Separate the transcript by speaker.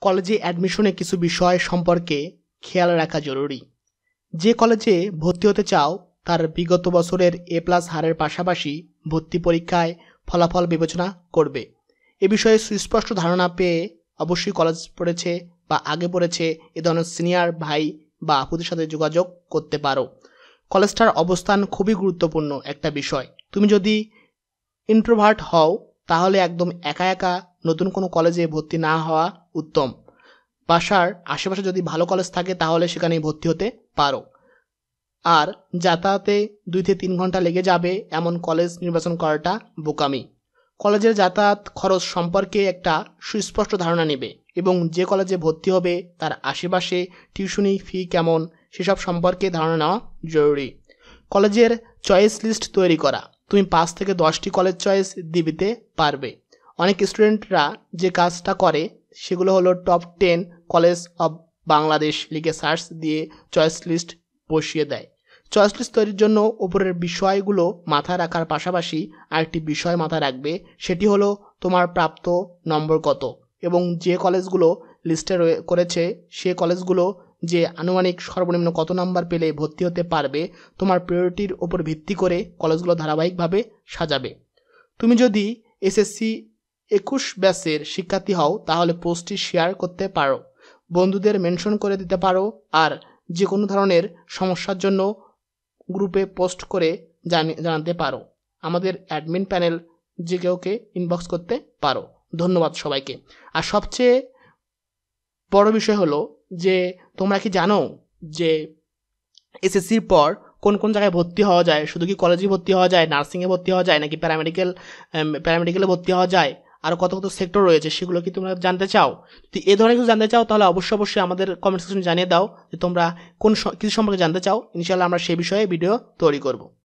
Speaker 1: কলেজে অ্যাডমিশনে কিছু বিষয় সম্পর্কে খেয়াল রাখা জরুরি। যে কলেজে ভর্তি হতে চাও, তার বিগত বছরের এ প্লাস হারের পাশাপাশি ভর্তি পরীক্ষায় ফলাফল বিবেচনা করবে। এ বিষয়ে সুস্পষ্ট ধারণা পেয়ে অবশ্যই কলেজ পড়েছে বা আগে পড়েছে এ ধরনের সিনিয়র ভাই বা আপুদের সাথে যোগাযোগ করতে পারো। কলেজটার অবস্থান খুবই গুরুত্বপূর্ণ একটা বিষয়। তুমি যদি ইন্ট্রোভার্ট হও, তাহলে একদম একা একা নতুন কোনো কলেজে ভর্তি না হওয়া উত্তম। বাসার আশেপাশে যদি ভালো কলেজ থাকে, তাহলে সেখানে ভর্তি হতে পারো। আর যাতায়াতে দুই থেকে তিন ঘণ্টা লেগে যাবে এমন কলেজ নির্বাচন করাটা বোকামি। কলেজের যাতায়াত খরচ সম্পর্কে একটা সুস্পষ্ট ধারণা নেবে এবং যে কলেজে ভর্তি হবে, তার আশেপাশে টিউশনি ফি কেমন, সেসব সম্পর্কে ধারণা নেওয়া জরুরি। কলেজের চয়েস লিস্ট তৈরি করা। তুমি পাঁচ থেকে দশটি কলেজ চয়েস দিবিতে পারবে। অনেক স্টুডেন্টরা যে কাজটা করে সেগুলো হলো top ten college of Bangladesh লিখে সার্চ দিয়ে চয়েস লিস্ট বসিয়ে দেয়। চয়েস লিস্ট তৈরির জন্য উপরের বিষয়গুলো মাথায় রাখার পাশাপাশি আরেকটি বিষয় মাথা রাখবে, সেটি হলো তোমার প্রাপ্ত নম্বর কত এবং যে কলেজগুলো লিস্টে করেছে, সে কলেজগুলো যে আনুমানিক সর্বনিম্ন কত নাম্বার পেলে ভর্তি হতে পারবে, তোমার প্রিয়রিটির ওপর ভিত্তি করে কলেজগুলো ধারাবাহিকভাবে সাজাবে। তুমি যদি এসএসসি একুশ ব্যাচের শিক্ষার্থী হও, তাহলে পোস্টটি শেয়ার করতে পারো। বন্ধুদের মেনশন করে দিতে পারো আর যে কোনো ধরনের সমস্যার জন্য গ্রুপে পোস্ট করে জানাতে পারো। আমাদের অ্যাডমিন প্যানেল যে কেউকে ইনবক্স করতে পারো। ধন্যবাদ সবাইকে। আর সবচেয়ে বড় বিষয় হলো যে, তোমরা কি জানো যে এসএসসির পর কোন কোন জায়গায় ভর্তি হওয়া যায়? শুধু কি কলেজে ভর্তি হওয়া যায়? নার্সিংয়ে ভর্তি হওয়া যায়? নাকি প্যারামেডিক্যাল প্যারামেডিক্যালে ভর্তি হওয়া যায়? আরও কত কত সেক্টর রয়েছে, সেগুলো কি তোমরা জানতে চাও? যদি এ ধরনের কিছু জানতে চাও, তাহলে অবশ্যই অবশ্যই আমাদের কমেন্ট সেকশনে জানিয়ে দাও যে তোমরা কোন কিছু সম্পর্কে জানতে চাও। ইনশাল্লাহ আমরা সেই বিষয়ে ভিডিও তৈরি করব।